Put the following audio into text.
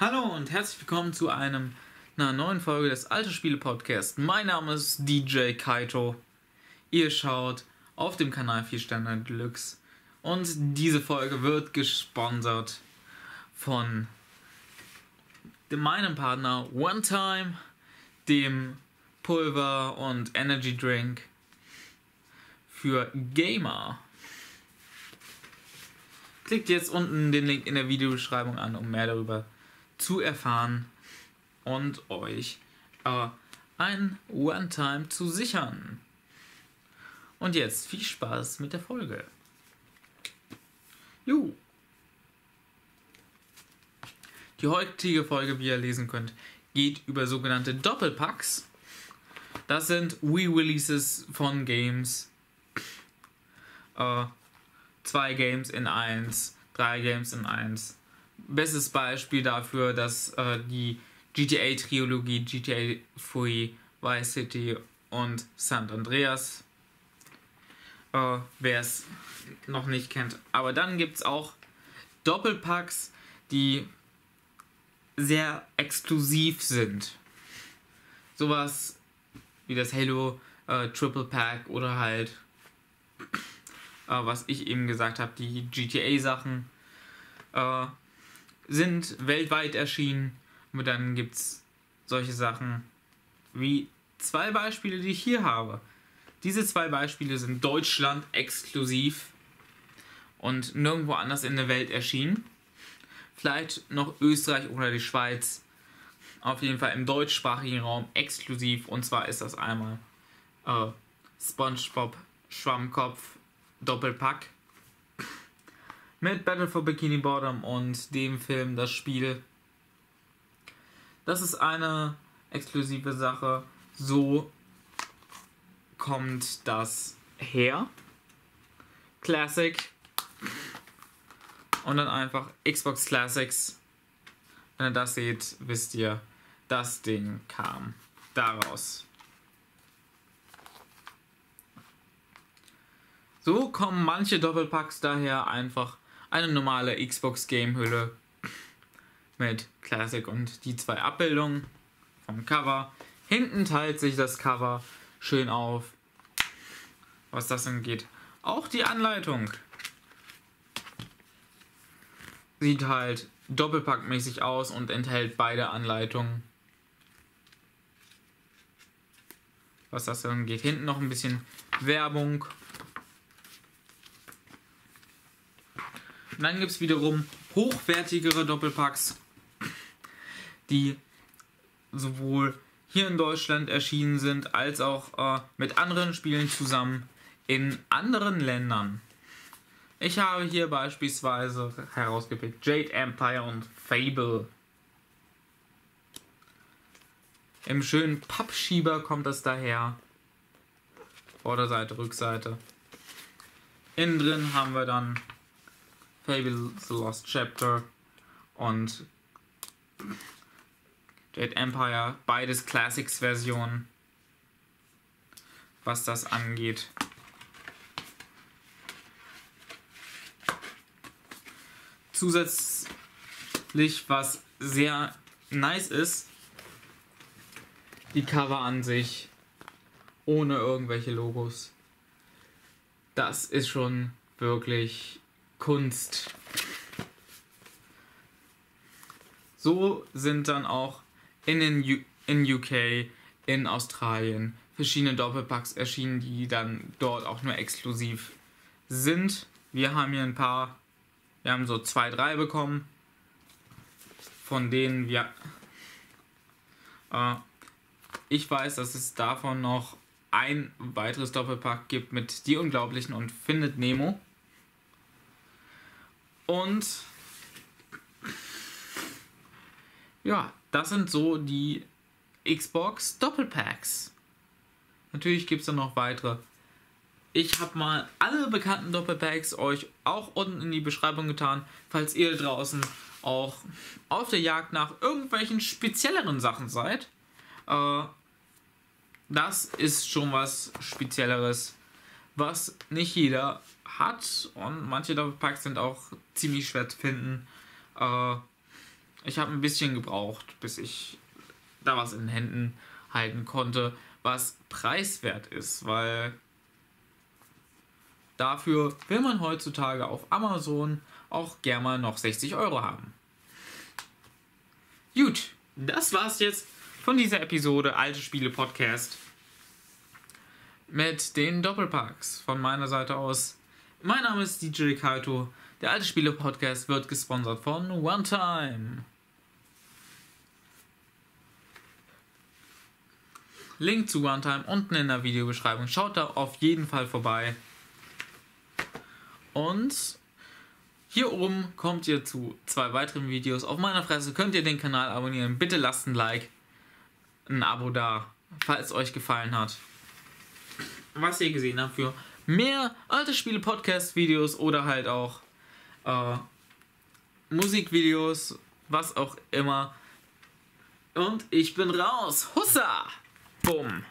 Hallo und herzlich willkommen zu einem, einer neuen Folge des Alte Spiele Podcasts. Mein Name ist DJ Kaito. Ihr schaut auf dem Kanal 4 Sterne Deluxe und diese Folge wird gesponsert von meinem Partner One Time, dem Pulver und Energy Drink für Gamer. Klickt jetzt unten den Link in der Videobeschreibung an, um mehr darüber zu erfahren und euch äh, ein One-Time zu sichern. Und jetzt viel Spaß mit der Folge. Juhu. Die heutige Folge, wie ihr lesen könnt, geht über sogenannte Doppelpacks. Das sind Wii-Releases von Games. Äh, zwei Games in eins, drei Games in eins. Bestes Beispiel dafür, dass äh, die GTA-Trilogie GTA 3, Vice City und San Andreas, äh, wer es noch nicht kennt. Aber dann gibt es auch Doppelpacks, die sehr exklusiv sind. Sowas wie das Halo äh, Triple Pack oder halt, äh, was ich eben gesagt habe, die GTA-Sachen äh, sind weltweit erschienen. Und dann gibt es solche Sachen wie zwei Beispiele, die ich hier habe. Diese zwei Beispiele sind Deutschland exklusiv und nirgendwo anders in der Welt erschienen. Vielleicht noch Österreich oder die Schweiz. Auf jeden Fall im deutschsprachigen Raum exklusiv. Und zwar ist das einmal äh, SpongeBob Schwammkopf Doppelpack mit Battle for Bikini Bottom und dem Film Das Spiel. Das ist eine exklusive Sache. So kommt das her. Classic und dann einfach Xbox Classics. Wenn ihr das seht, wisst ihr, das Ding kam daraus. So kommen manche Doppelpacks daher einfach eine normale Xbox Game Hülle mit Classic und die zwei Abbildungen vom Cover. Hinten teilt sich das Cover schön auf, was das angeht. Auch die Anleitung sieht halt doppelpackmäßig aus und enthält beide Anleitungen. Was das dann geht. Hinten noch ein bisschen Werbung. Und dann gibt es wiederum hochwertigere Doppelpacks, die sowohl hier in Deutschland erschienen sind, als auch äh, mit anderen Spielen zusammen in anderen Ländern. Ich habe hier beispielsweise herausgepickt Jade Empire und Fable. Im schönen Pappschieber kommt das daher. Vorderseite, Rückseite. Innen drin haben wir dann Fable The Lost Chapter und Jade Empire, beides Classics-Versionen, was das angeht. zusätzlich, was sehr nice ist, die Cover an sich ohne irgendwelche Logos. Das ist schon wirklich Kunst. So sind dann auch in, den U in UK, in Australien verschiedene Doppelpacks erschienen, die dann dort auch nur exklusiv sind. Wir haben hier ein paar wir haben so zwei, drei bekommen, von denen wir. Äh, ich weiß, dass es davon noch ein weiteres Doppelpack gibt mit Die Unglaublichen und Findet Nemo. Und ja, das sind so die Xbox Doppelpacks. Natürlich gibt es dann noch weitere ich habe mal alle bekannten Doppelpacks euch auch unten in die Beschreibung getan, falls ihr draußen auch auf der Jagd nach irgendwelchen spezielleren Sachen seid. Äh, das ist schon was Spezielleres, was nicht jeder hat und manche Doppelpacks sind auch ziemlich schwer zu finden. Äh, ich habe ein bisschen gebraucht, bis ich da was in den Händen halten konnte, was preiswert ist, weil dafür will man heutzutage auf Amazon auch gerne mal noch 60 Euro haben. Gut, das war's jetzt von dieser Episode Alte Spiele Podcast mit den Doppelpacks von meiner Seite aus. Mein Name ist DJ Kaito. Der Alte Spiele Podcast wird gesponsert von One Time. Link zu One Time unten in der Videobeschreibung. Schaut da auf jeden Fall vorbei. Und hier oben kommt ihr zu zwei weiteren Videos. Auf meiner Fresse könnt ihr den Kanal abonnieren. Bitte lasst ein Like, ein Abo da, falls es euch gefallen hat. Was ihr gesehen habt für mehr alte Spiele Podcast Videos oder halt auch äh, Musikvideos, was auch immer. Und ich bin raus. Hussa! Bumm.